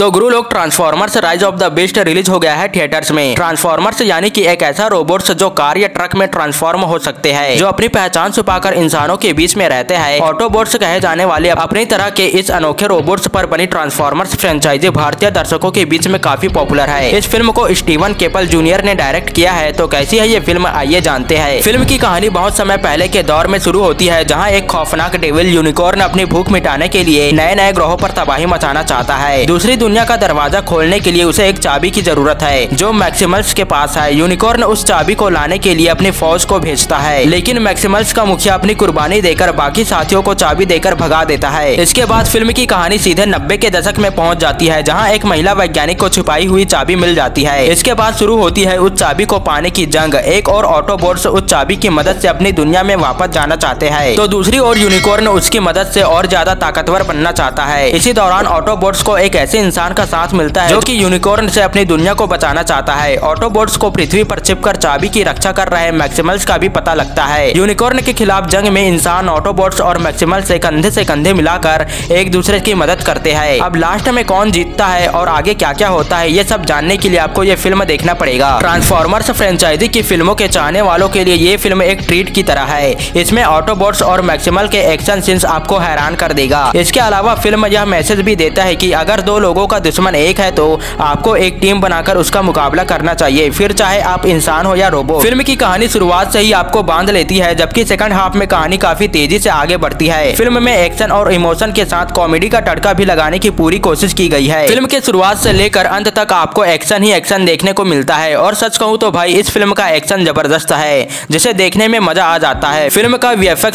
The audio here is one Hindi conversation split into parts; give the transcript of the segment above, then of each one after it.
तो गुरु लोग Transformers rise of the beasts release हो गया है थिएटर्स में। ट्रांसफॉर्मर्स यानी कि एक ऐसा रोबोट्स जो कार या ट्रक में ट्रांसफॉर्म हो सकते हैं, जो अपनी पहचान छुपाकर इंसानों के बीच में रहते हैं। ऑटोबोट्स कहे जाने वाले अपनी तरह के इस अनोखे रोबोट्स पर बनी ट्रांसफॉर्मर्स फ्रेंचाइजी भारतीय दर्शकों के बीच में काफ़ी पॉपुलर है। इस फ़िल्म को स्टीवन केपल जूनियर ने डायरेक्ट किया है तो कैसी है ये फ़िल्म आइए जानते हैं। फ़िल्म की कहानी बहुत समय पहले के दौर में शुरू होती है, जहाँ एक खौफनाक डेविल यूनिकॉर्न अपनी भूख मिटाने के लिए नए नए ग्रहों पर तबाही मचाना चाहता है। दूसरी दुनिया का दरवाज़ा खोलने के लिए उसे एक चाबी की ज़रूरत है, जो मैक्सिमल्स के पास है। यूनिकॉर्न उस चाबी को लाने के लिए अपनी फौज को भेजता है, लेकिन मैक्सिमल्स का मुखिया अपनी कुर्बानी देकर बाकी साथियों को चाबी देकर भगा देता है। इसके बाद फ़िल्म की कहानी सीधे नब्बे के दशक में पहुँच जाती है, जहाँ एक महिला वैज्ञानिक को छुपाई हुई चाबी मिल जाती है। इसके बाद शुरू होती है उस चाबी को पाने की जंग। एक और ऑटोबोट्स उस चाबी की मदद से अपनी दुनिया में वापस जाना चाहते हैं। तो दूसरी ओर यूनिकॉर्न उसकी मदद से और ज़्यादा ताकतवर बनना चाहता है। इसी दौरान ऑटोबोट्स को एक ऐसे इंसान का साथ मिलता है, जो कि यूनिकॉर्न से अपनी दुनिया को बचाना चाहता है। ऑटोबोट्स को पृथ्वी पर छिपकर चाबी की रक्षा कर रहे मैक्सिमल्स का भी पता लगता है। यूनिकॉर्न के खिलाफ जंग में इंसान ऑटोबोट्स और मैक्सिमल से कंधे से कंधे मिलाकर एक दूसरे की मदद करते हैं। अब लास्ट में कौन जीतता है और आगे क्या क्या होता है, ये सब जानने के लिए आपको ये फ़िल्म देखना पड़ेगा। ट्रांसफॉर्मर्स फ्रेंचाइजी की फ़िल्मों के चाहने वालों के लिए ये फ़िल्म एक ट्रीट की तरह है। इसमें ऑटोबोट्स और मैक्सिमल के एक्शन सीन्स आपको हैरान कर देगा। इसके अलावा फ़िल्म यह मैसेज भी देता है कि अगर दो लोगों का दुश्मन एक है तो आपको एक टीम बनाकर उसका मुकाबला करना चाहिए। फिर चाहे आप इंसान हो या रोबो फ़िल्म की कहानी शुरुआत से ही आपको बाँध लेती है, जबकि सेकंड हाफ़ में कहानी काफ़ी तेज़ी से आगे बढ़ती है। फ़िल्म में एक्शन और इमोशन के साथ कॉमेडी का टड़का भी लगाने की पूरी कोशिश की गई है। फ़िल्म के शुरुआत से लेकर अंत तक आपको एक्शन ही एक्शन देखने को मिलता है, और सच कहूँ तो भाई, इस फ़िल्म का एक्शन ज़बरदस्त है, जिसे देखने में मज़ा आ जाता है। फ़िल्म का वी एफ़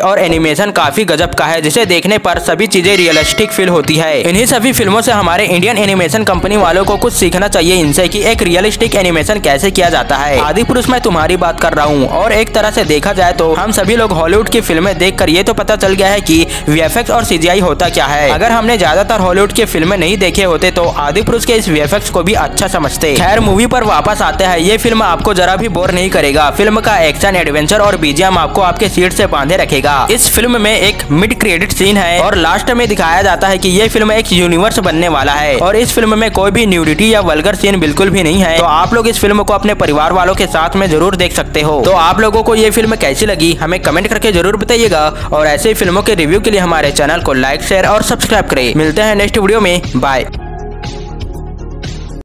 और एनिमेशन काफ़ी गजब का है, जिसे देखने पर सभी चीज़ें रियलिस्टिक फील होती है। इन्हीं सभी फ़िल्मों से हमारे इंडियन एनिमेशन कंपनी वालों को कुछ सीखना चाहिए इनसे कि एक रियलिस्टिक एनिमेशन कैसे किया जाता है। आदि पुरुष मैं तुम्हारी बात कर रहा हूँ और एक तरह से देखा जाए तो हम सभी लोग हॉलीवुड की फ़िल्में देख कर ये तो पता चल गया है की वी और सीजीआई होता क्या है। अगर हमने ज़्यादातर हॉलीवुड की फ़िल्में नहीं देखे होते तो आदि पुरुष के इस वी को भी अच्छा समझते। खैर मूवी पर वापस आते हैं। ये फ़िल्म आपको जरा भी बोर नहीं करेगा। फ़िल्म का एक्शन एडवेंचर और बीजीएम आपको आपके सीट से बांधे रखेगा। इस फ़िल्म में एक मिड क्रेडिट सीन है और लास्ट में दिखाया जाता है कि ये फ़िल्म एक यूनिवर्स बनने वाला है। और इस फ़िल्म में कोई भी न्यूडिटी या वलगर सीन बिल्कुल भी नहीं है। तो आप लोग इस फ़िल्म को अपने परिवार वालों के साथ में ज़रूर देख सकते हो। तो आप लोगों को ये फ़िल्म कैसी लगी, हमें कमेंट करके ज़रूर बताइएगा। और ऐसे फ़िल्मों के रिव्यू के लिए हमारे चैनल को लाइक शेयर और सब्सक्राइब करें। मिलते हैं नेक्स्ट वीडियो में। बाय